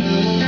love.